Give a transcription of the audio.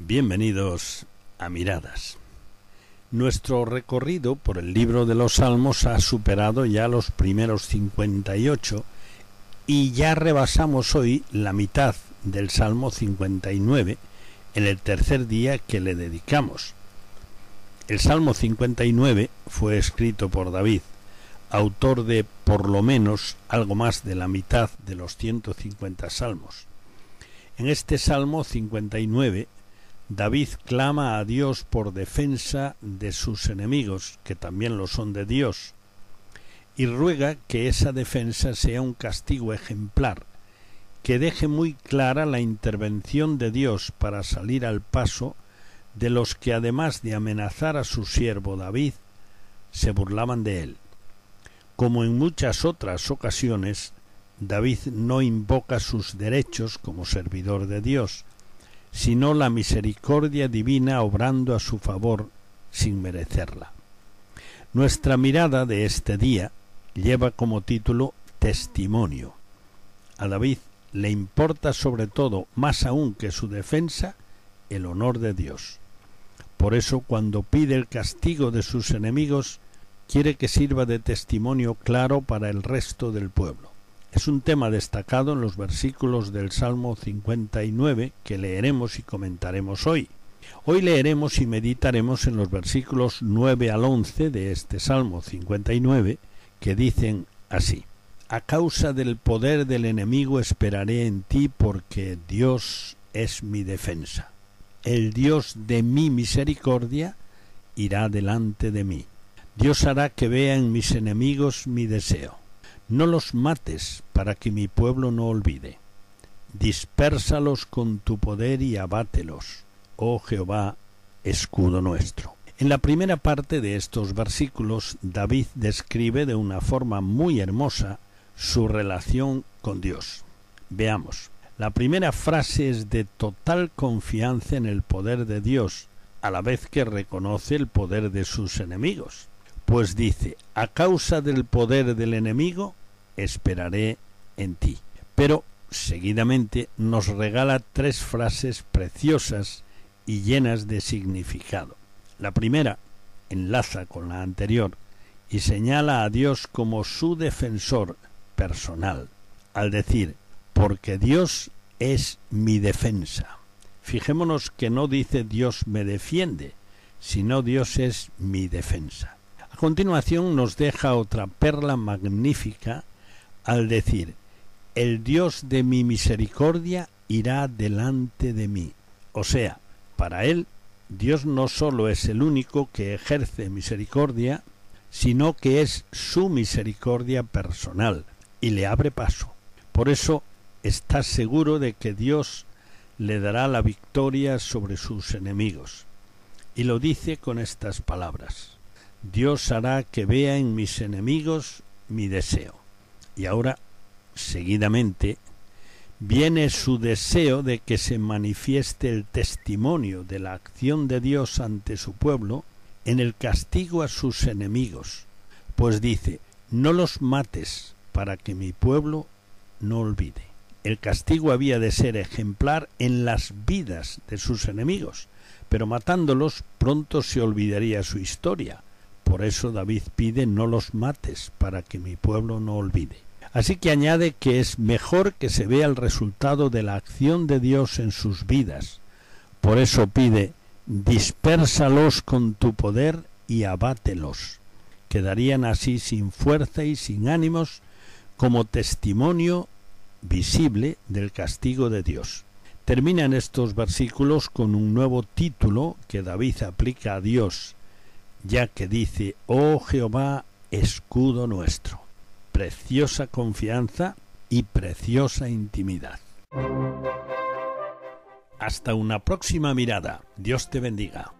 Bienvenidos a Miradas. Nuestro recorrido por el libro de los Salmos ha superado ya los primeros 58 y ya rebasamos hoy la mitad del Salmo 59 en el tercer día que le dedicamos. El Salmo 59 fue escrito por David, autor de por lo menos algo más de la mitad de los 150 salmos. En este Salmo 59 David clama a Dios por defensa de sus enemigos, que también lo son de Dios, y ruega que esa defensa sea un castigo ejemplar, que deje muy clara la intervención de Dios para salir al paso de los que además de amenazar a su siervo David, se burlaban de él. Como en muchas otras ocasiones, David no invoca sus derechos como servidor de Dios, sino la misericordia divina obrando a su favor sin merecerla. Nuestra mirada de este día lleva como título Testimonio. A David le importa sobre todo, más aún que su defensa, el honor de Dios. Por eso cuando pide el castigo de sus enemigos, quiere que sirva de testimonio claro para el resto del pueblo. Es un tema destacado en los versículos del Salmo 59 que leeremos y comentaremos hoy. Hoy leeremos y meditaremos en los versículos 9 al 11 de este Salmo 59 que dicen así. A causa del poder del enemigo esperaré en ti porque Dios es mi defensa. El Dios de mi misericordia irá delante de mí. Dios hará que vea en mis enemigos mi deseo. No los mates para que mi pueblo no olvide. Dispérsalos con tu poder y abátelos, oh Jehová, escudo nuestro. En la primera parte de estos versículos, David describe de una forma muy hermosa su relación con Dios. Veamos. La primera frase es de total confianza en el poder de Dios, a la vez que reconoce el poder de sus enemigos pues dice, a causa del poder del enemigo, esperaré en ti. Pero seguidamente nos regala tres frases preciosas y llenas de significado. La primera enlaza con la anterior y señala a Dios como su defensor personal, al decir, porque Dios es mi defensa. Fijémonos que no dice Dios me defiende, sino Dios es mi defensa continuación nos deja otra perla magnífica al decir, el Dios de mi misericordia irá delante de mí. O sea, para él, Dios no sólo es el único que ejerce misericordia, sino que es su misericordia personal y le abre paso. Por eso está seguro de que Dios le dará la victoria sobre sus enemigos. Y lo dice con estas palabras. Dios hará que vea en mis enemigos mi deseo. Y ahora, seguidamente, viene su deseo de que se manifieste el testimonio de la acción de Dios ante su pueblo en el castigo a sus enemigos, pues dice, no los mates para que mi pueblo no olvide. El castigo había de ser ejemplar en las vidas de sus enemigos, pero matándolos pronto se olvidaría su historia, por eso David pide no los mates para que mi pueblo no olvide. Así que añade que es mejor que se vea el resultado de la acción de Dios en sus vidas. Por eso pide dispérsalos con tu poder y abátelos. Quedarían así sin fuerza y sin ánimos como testimonio visible del castigo de Dios. Terminan estos versículos con un nuevo título que David aplica a Dios ya que dice, oh Jehová, escudo nuestro, preciosa confianza y preciosa intimidad. Hasta una próxima mirada. Dios te bendiga.